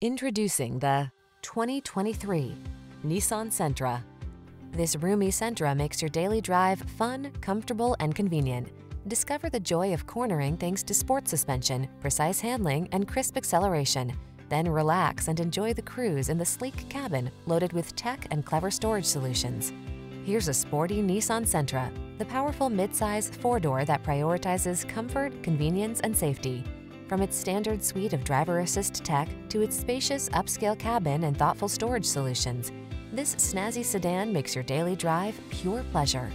Introducing the 2023 Nissan Sentra. This roomy Sentra makes your daily drive fun, comfortable, and convenient. Discover the joy of cornering thanks to sport suspension, precise handling, and crisp acceleration. Then relax and enjoy the cruise in the sleek cabin loaded with tech and clever storage solutions. Here's a sporty Nissan Sentra, the powerful midsize four-door that prioritizes comfort, convenience, and safety. From its standard suite of driver assist tech to its spacious upscale cabin and thoughtful storage solutions, this snazzy sedan makes your daily drive pure pleasure.